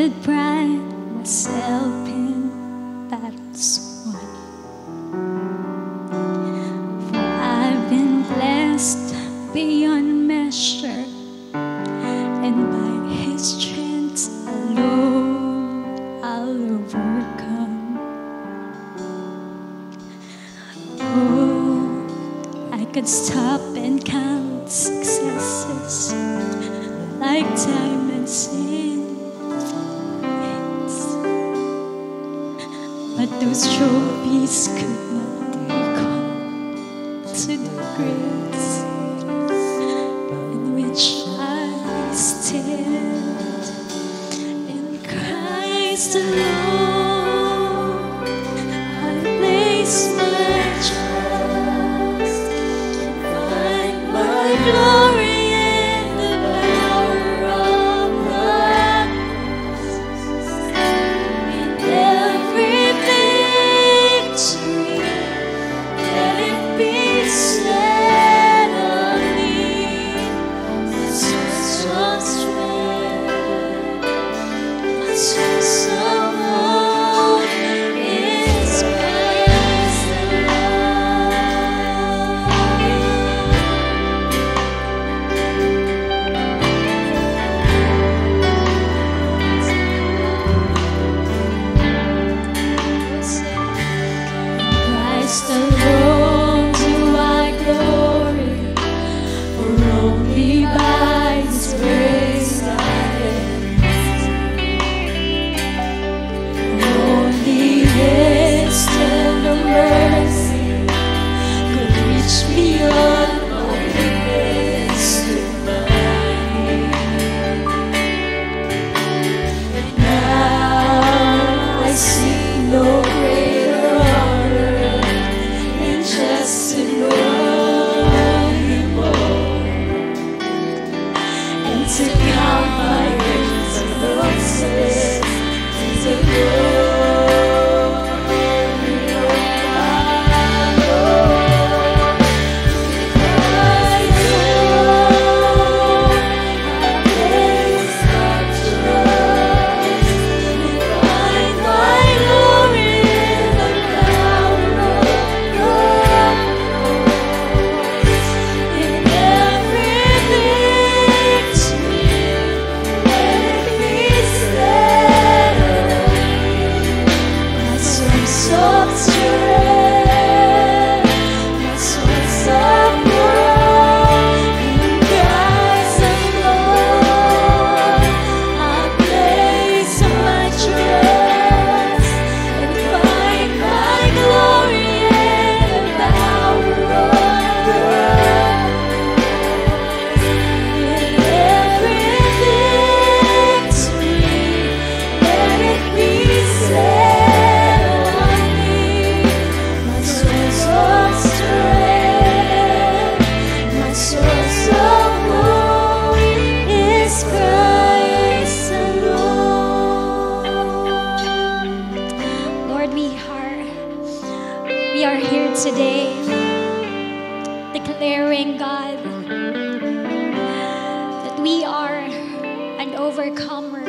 could pride myself in battles won. For I've been blessed beyond measure, and by His strength alone I'll overcome. Oh, I could stop and count successes like diamonds in waves. Those trophies could not equal to the grace in which I stand in Christ alone. Christ to glory here today declaring God that we are an overcomer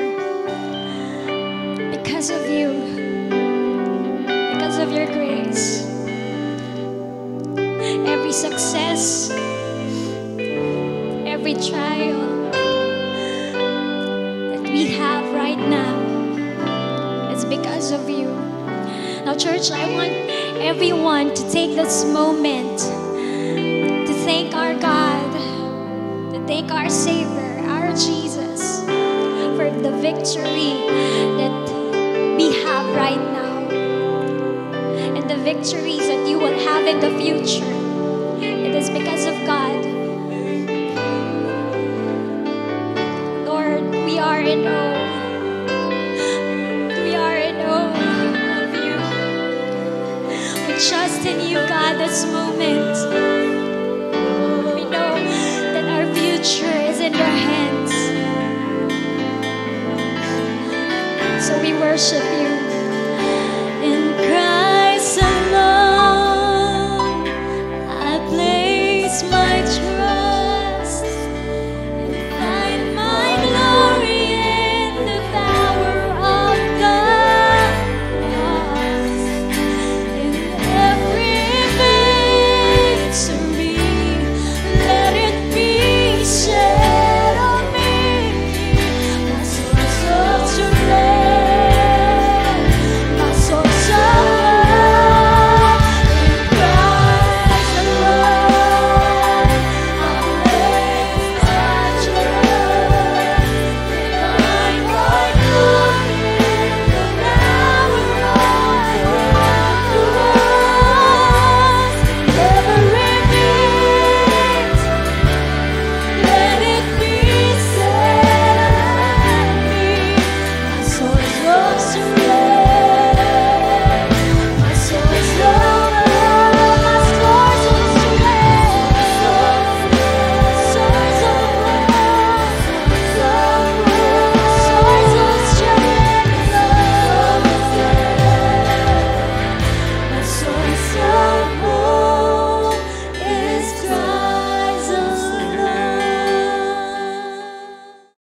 because of you, because of your grace. Every success, every trial that we have right now is because of you. Now, church, I want everyone to take this moment to thank our God, to thank our Savior, our Jesus, for the victory that we have right now and the victories that you will have in the future. This moment. We know that our future is in your hands. So we worship you.